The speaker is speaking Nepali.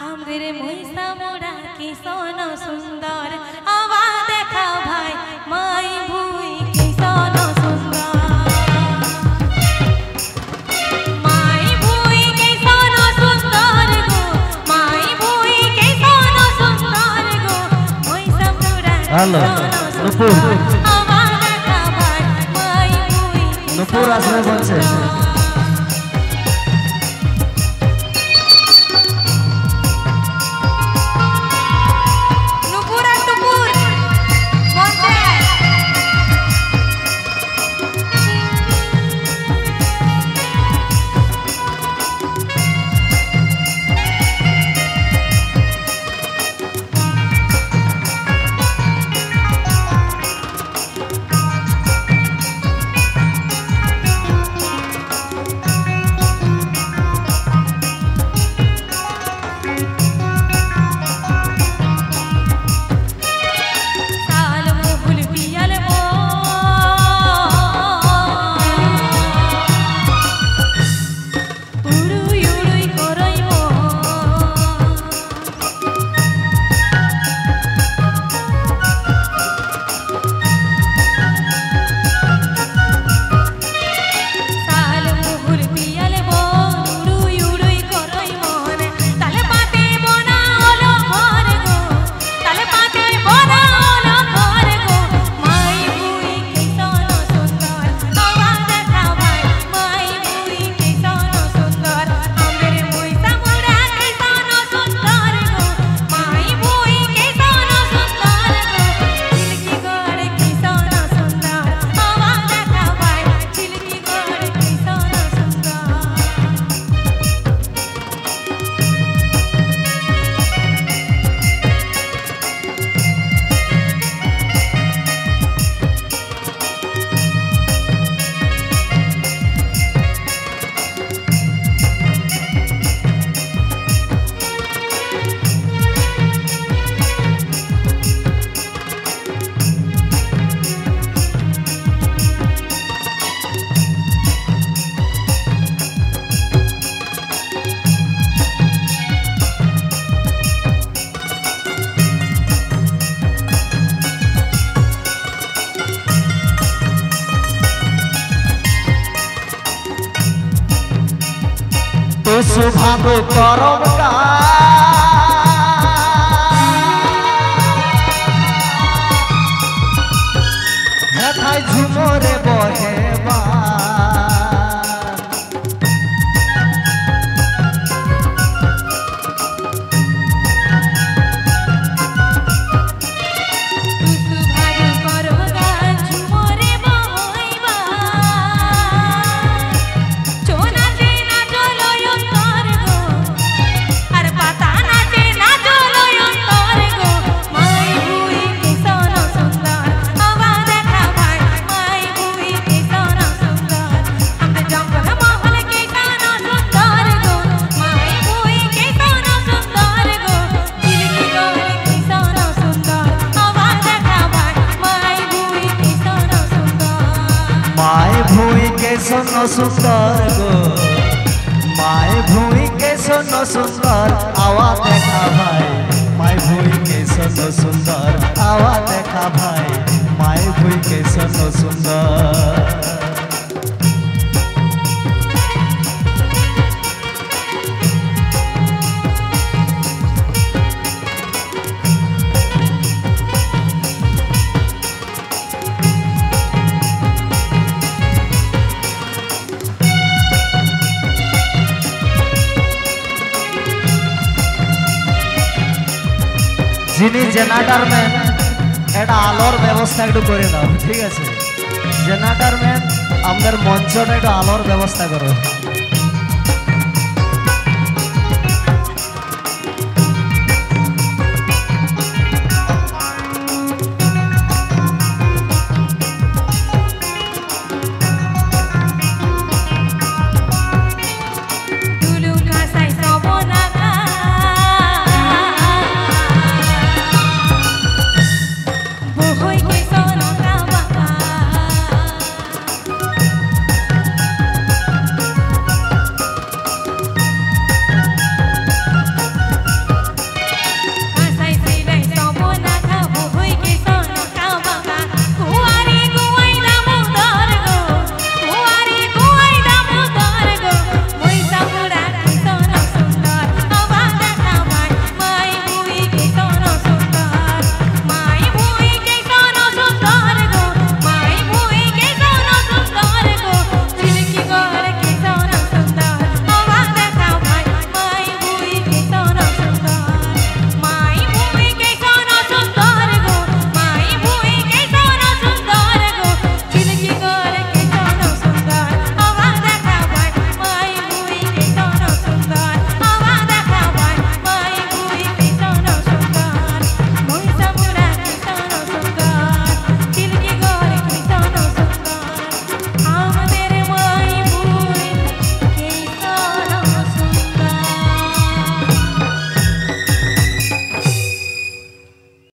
हमरे मुई समुरा कि सोनो सुंदर। आवा देखा भाई माई सन सुन्दा हवा देखाई किसन ससुर मैसन साल भाइस তো শুভাগ করম माए भूई के सुनो सुंदर गो। माए भूई के सुनो सुंदर, आवा देखा भाई। माए भूई के सुनो सुंदर, आवा देखा भाई। যিনি জেনাটার ম্যান, একটা আলোর ব্যবস্থা একটু করে দাও ঠিক আছে? জেনাটার ম্যান, আমাদের মঞ্চটা একটু আলোর ব্যবস্থা করো।